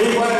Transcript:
Three, one.